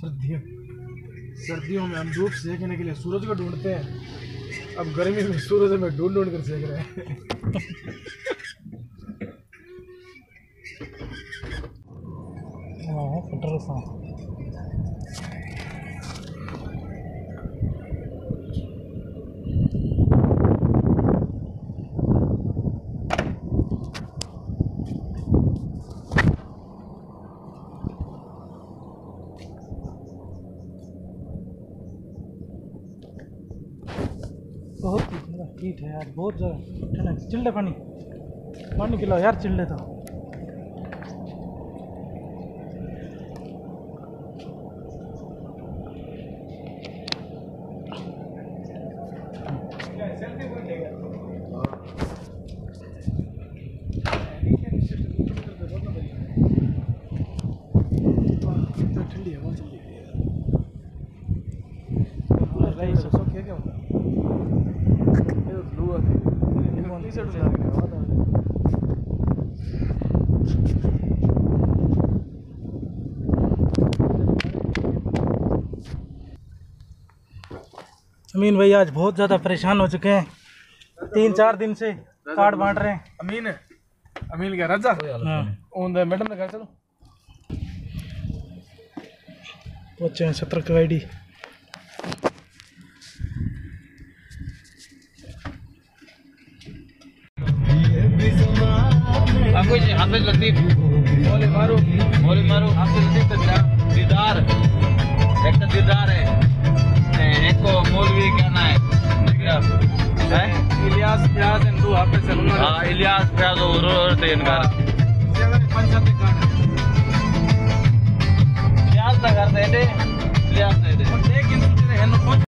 सर्दियों सर्दियों में हम धूप सेकने के लिए सूरज को ढूंढते हैं। अब गर्मी में सूरज में ढूंढ ढूंढ कर सेक रहे हैं। हाँ पेट्रोल बहुत ही हीट है यार बहुत ज़्यादा ठंडा चिल्ले पानी पानी पिलाओ यार चिल्ले तो ठंडी है क्या होता ये तो ब्लू है टी शर्ट के हवा था अमीन भाई आज बहुत ज़्यादा परेशान हो चुके हैं। तीन चार दिन से कार्ड बांट रहे हैं। अमीन अमीन क्या राजा। हाँ। उन मैडम ने कहा चलो। पहुँचे हैं सतर्क आई डी। जी हाफिज लतीफ। मौली मारू मौली मारू। हाफिज लतीफ का दीदार। एक तो दीदार है। एक को मौलवी कहना है। है? इलियास प्याज एंड दो हाफिज हाँ इलियास प्याजो रोड इनका। पंचायत कार्ड